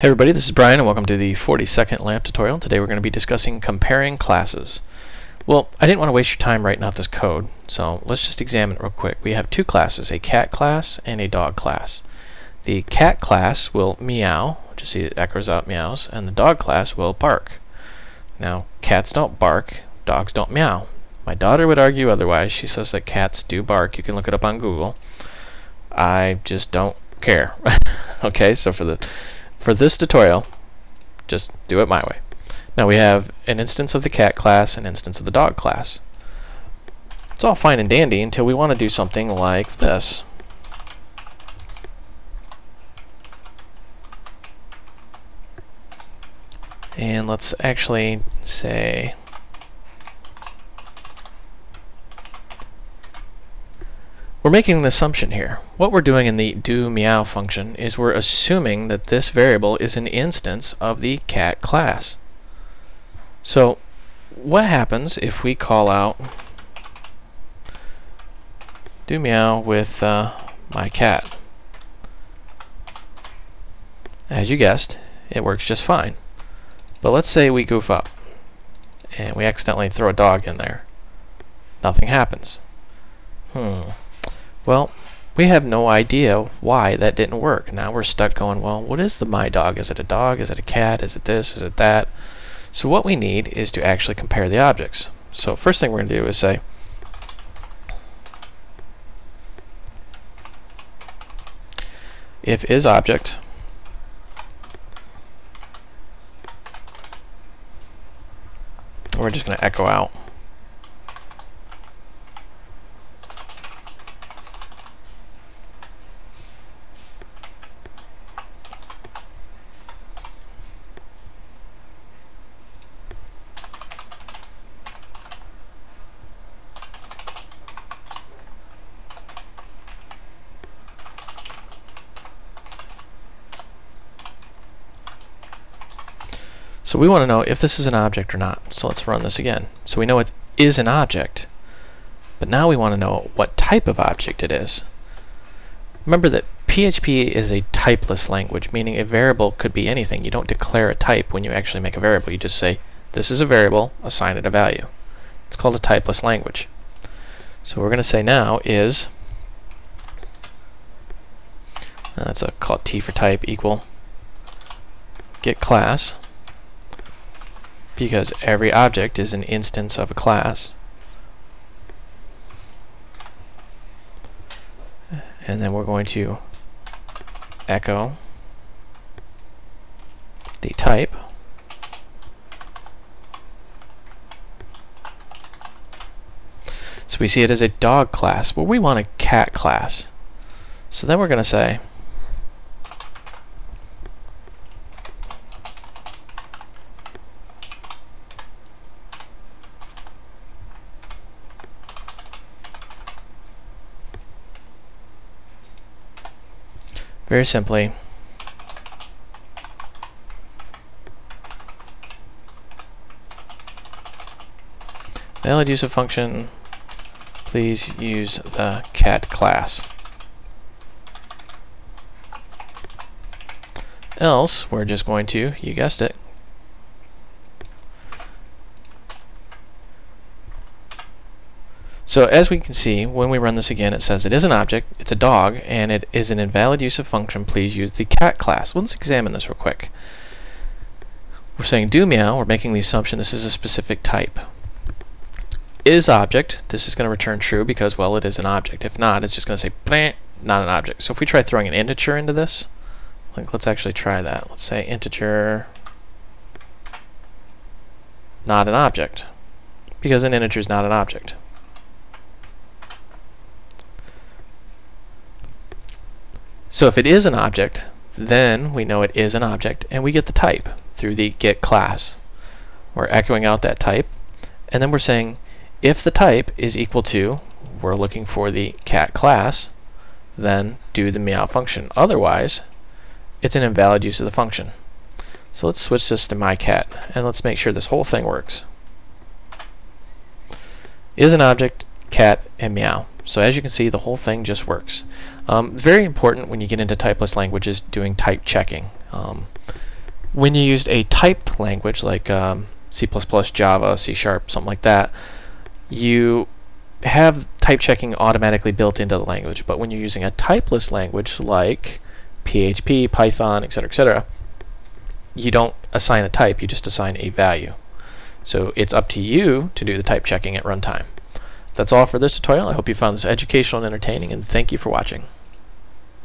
Hey everybody, this is Brian and welcome to the 42nd LAMP tutorial. Today we're going to be discussing comparing classes. Well, I didn't want to waste your time writing out this code, so let's just examine it real quick. We have two classes, a cat class and a dog class. The cat class will meow, just see it echoes out meows, and the dog class will bark. Now, cats don't bark, dogs don't meow. My daughter would argue otherwise. She says that cats do bark. You can look it up on Google. I just don't care. okay, so for the for this tutorial, just do it my way. Now we have an instance of the cat class, an instance of the dog class. It's all fine and dandy until we want to do something like this. And let's actually say We're making an assumption here. What we're doing in the do meow function is we're assuming that this variable is an instance of the cat class. So what happens if we call out do meow with uh, my cat? As you guessed, it works just fine. But let's say we goof up and we accidentally throw a dog in there. Nothing happens. Hmm. Well, we have no idea why that didn't work. Now we're stuck going, well, what is the my dog? Is it a dog? Is it a cat? Is it this? Is it that? So what we need is to actually compare the objects. So first thing we're going to do is say, if is object we're just going to echo out So we want to know if this is an object or not. So let's run this again. So we know it is an object. But now we want to know what type of object it is. Remember that PHP is a typeless language, meaning a variable could be anything. You don't declare a type when you actually make a variable. You just say, this is a variable, assign it a value. It's called a typeless language. So we're going to say now is, uh, that's a called T for type equal get class because every object is an instance of a class. And then we're going to echo the type So we see it as a dog class. Well, we want a cat class. So then we're going to say very simply. Valid use of function. Please use the cat class. Else we're just going to you guessed it So as we can see, when we run this again, it says it is an object, it's a dog, and it is an invalid use of function. Please use the cat class. Well, let's examine this real quick. We're saying do meow, we're making the assumption this is a specific type. Is object, this is going to return true because, well, it is an object. If not, it's just going to say, not an object. So if we try throwing an integer into this, like, let's actually try that. Let's say integer, not an object, because an integer is not an object. So if it is an object, then we know it is an object, and we get the type through the get class. We're echoing out that type, and then we're saying if the type is equal to, we're looking for the cat class, then do the meow function. Otherwise, it's an invalid use of the function. So let's switch this to my cat, and let's make sure this whole thing works. Is an object, cat, and meow. So as you can see, the whole thing just works. Um, very important when you get into typeless languages doing type checking. Um, when you used a typed language like um, C++, Java, C Sharp, something like that, you have type checking automatically built into the language. But when you're using a typeless language like PHP, Python, etc., etc., you don't assign a type, you just assign a value. So it's up to you to do the type checking at runtime. That's all for this tutorial. I hope you found this educational and entertaining, and thank you for watching.